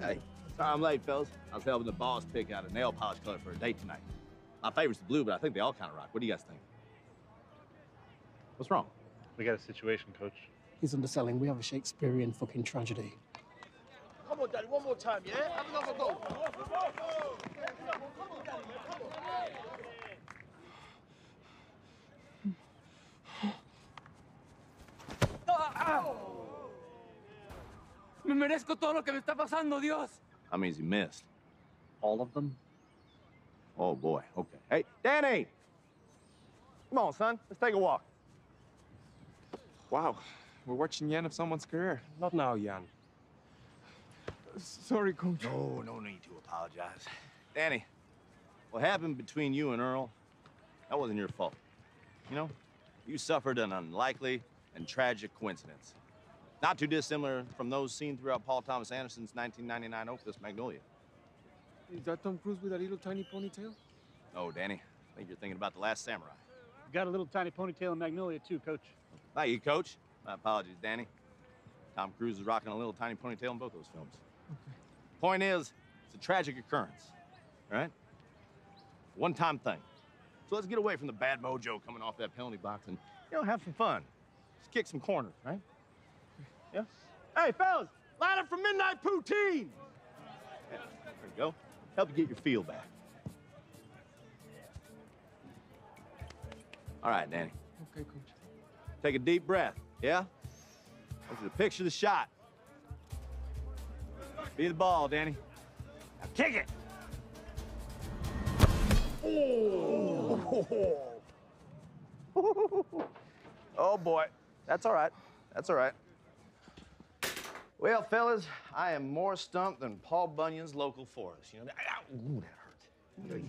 Hey, sorry I'm late, fellas. I was helping the boss pick out a nail polish color for a date tonight. My favorite's the blue, but I think they all kind of rock. What do you guys think? What's wrong? We got a situation, coach. He's underselling. We have a Shakespearean fucking tragedy. Come on, Daddy, one more time, yeah? Have another go. Merezco todo lo que me está pasando, Dios. That means he missed. All of them? Oh, boy. Okay. Hey, Dani! Come on, son. Let's take a walk. Wow, we're watching the end of someone's career. Not now, Jan. Sorry, coach. No, no need to apologize. Dani, what happened between you and Earl, that wasn't your fault. You know, you suffered an unlikely and tragic coincidence. Not too dissimilar from those seen throughout Paul Thomas Anderson's 1999 opus Magnolia. Is that Tom Cruise with a little tiny ponytail? Oh, Dani, I think you're thinking about The Last Samurai. Got a little tiny ponytail in Magnolia, too, Coach. Thank you, Coach. My apologies, Dani. Tom Cruise is rocking a little tiny ponytail in both those films. Okay. Point is, it's a tragic occurrence, all right? One-time thing. So let's get away from the bad mojo coming off that penalty box and, you know, have some fun. Just kick some corners, right? Yeah? Hey, fellas, line up for midnight poutine! Yeah, there you go. Help you get your feel back. All right, Dani. Okay, coach. Take a deep breath, yeah? I want you to picture the shot. Be the ball, Dani. Now kick it! Oh! oh boy. That's all right. That's all right. Well, fellas, I am more stumped than Paul Bunyan's local forest. You know, that, ooh, that hurt.